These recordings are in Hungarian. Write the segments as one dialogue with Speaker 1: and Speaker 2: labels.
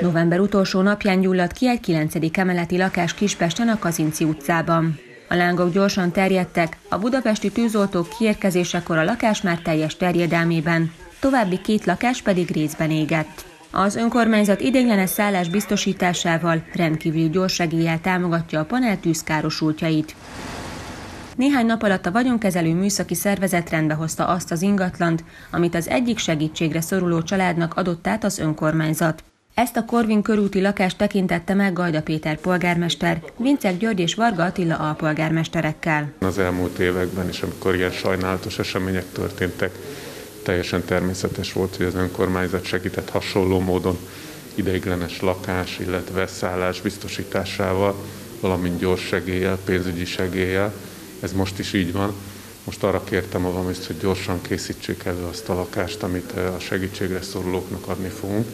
Speaker 1: November utolsó napján gyulladt ki egy 9. emeleti lakás Kispesten a Kazinci utcában. A lángok gyorsan terjedtek, a budapesti tűzoltók kiérkezésekor a lakás már teljes terjedelmében, további két lakás pedig részben égett. Az önkormányzat ideiglenes szállás biztosításával rendkívüli gyorsegéllyel támogatja a panel tűzkárosultjait. Néhány nap alatt a vagyonkezelő műszaki szervezet rendbe hozta azt az ingatlant, amit az egyik segítségre szoruló családnak adott át az önkormányzat. Ezt a Korvin körúti lakást tekintette meg Gajda Péter polgármester, Vincek György és Varga Attila alpolgármesterekkel.
Speaker 2: Az elmúlt években is, amikor ilyen sajnálatos események történtek, teljesen természetes volt, hogy az önkormányzat segített hasonló módon ideiglenes lakás, illetve szállás biztosításával, valamint gyors segéllyel, pénzügyi segéllyel. Ez most is így van. Most arra kértem a valamit, hogy gyorsan készítsék elő azt a lakást, amit a segítségre szorulóknak adni fogunk,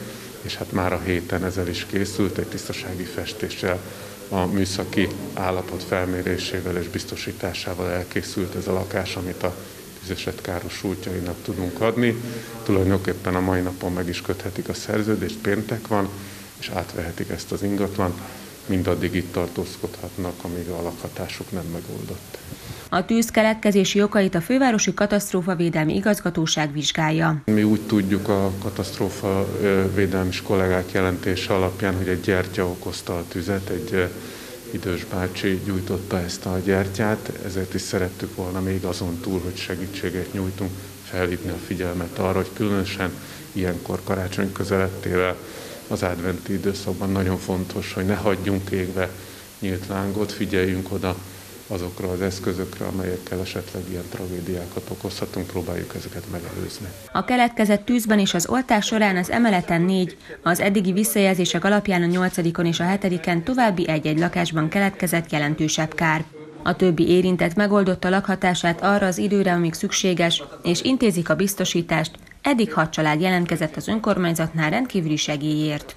Speaker 2: és hát már a héten ezzel is készült, egy tisztasági festéssel, a műszaki állapot felmérésével és biztosításával elkészült ez a lakás, amit a tüzeset károsultjainak tudunk adni. Tulajdonképpen a mai napon meg is köthetik a szerződést, péntek van, és átvehetik ezt az ingatlan, mindaddig itt tartózkodhatnak, amíg a lakhatásuk nem megoldott.
Speaker 1: A tűz keletkezési okait a Fővárosi Katasztrófavédelmi Igazgatóság vizsgálja.
Speaker 2: Mi úgy tudjuk a katasztrófa védelmi kollégák jelentése alapján, hogy egy gyertya okozta a tüzet, egy idős bácsi gyújtotta ezt a gyertyát, ezért is szerettük volna még azon túl, hogy segítséget nyújtunk, felhívni a figyelmet arra, hogy különösen ilyenkor karácsony közelettével az adventi időszakban nagyon fontos, hogy ne hagyjunk égve nyílt lángot, figyeljünk oda azokra az eszközökre, amelyekkel esetleg ilyen tragédiákat okozhatunk, próbáljuk ezeket megelőzni.
Speaker 1: A keletkezett tűzben és az oltás során az emeleten négy, az eddigi visszajelzések alapján a nyolcadikon és a hetediken további egy-egy lakásban keletkezett jelentősebb kár. A többi érintett megoldotta lakhatását arra az időre, amíg szükséges, és intézik a biztosítást, eddig hat család jelentkezett az önkormányzatnál rendkívüli segélyért.